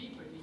deeper